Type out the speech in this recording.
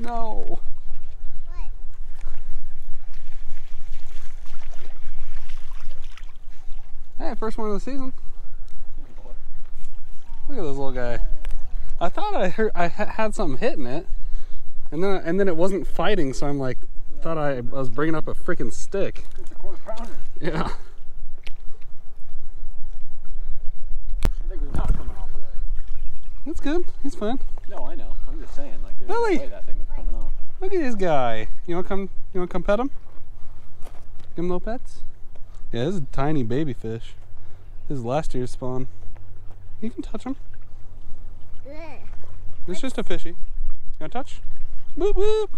No. What? Hey, first one of the season. Look at this little guy. I thought I heard I had something hitting it, and then and then it wasn't fighting. So I'm like, yeah, thought I, I was bringing up a freaking stick. It's a quarter pounder. Yeah. That's good. He's fine. No, I know. I'm just saying, like, Billy. Look at this guy. You want to come? You want to come pet him? Give him little pets. Yeah, this is a tiny baby fish. This is last year's spawn. You can touch him. Ugh. It's just a fishy. You want to touch? Boop boop.